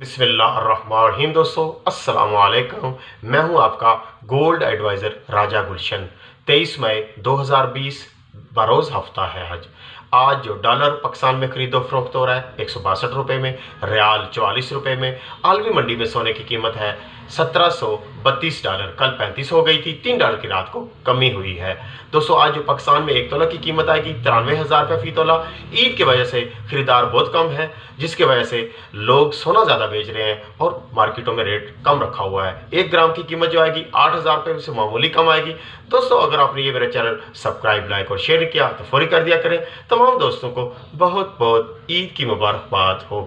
बिस्मिल्लाहिर्रहमानिर्रहीम। दोस्तों अस्सलाम वालेकुम मैं हूँ आपका गोल्ड एडवाइज़र राजा गुलशन। 23 मई 2020 बरोज़ हफ़्ता है आज आज जो डॉलर पाकिस्तान में खरीदो फरोख्त हो रहा है, एक सौ बासठ रुपये में, रियाल चवालीस रुपये में। आलमी मंडी में सोने की कीमत है सत्रह सौ बत्तीस डॉलर, कल पैंतीस हो गई थी, तीन डॉलर की रात को कमी हुई है। दोस्तों, आज जो पाकिस्तान में एक तोला की कीमत आएगी, तिरानवे हज़ार रुपये फ़ी तोला। ईद की वजह से ख़रीदार बहुत कम है, जिसकी वजह से लोग सोना ज़्यादा बेच रहे हैं और मार्केटों में रेट कम रखा हुआ है। एक ग्राम की कीमत जो आएगी, आठ हज़ार रुपये से मामूली कम आएगी। दोस्तों, अगर आपने ये मेरा चैनल सब्सक्राइब, लाइक और शेयर किया तो फौरी कर दिया करें। तमाम दोस्तों को बहुत बहुत ईद की मुबारकबाद हो।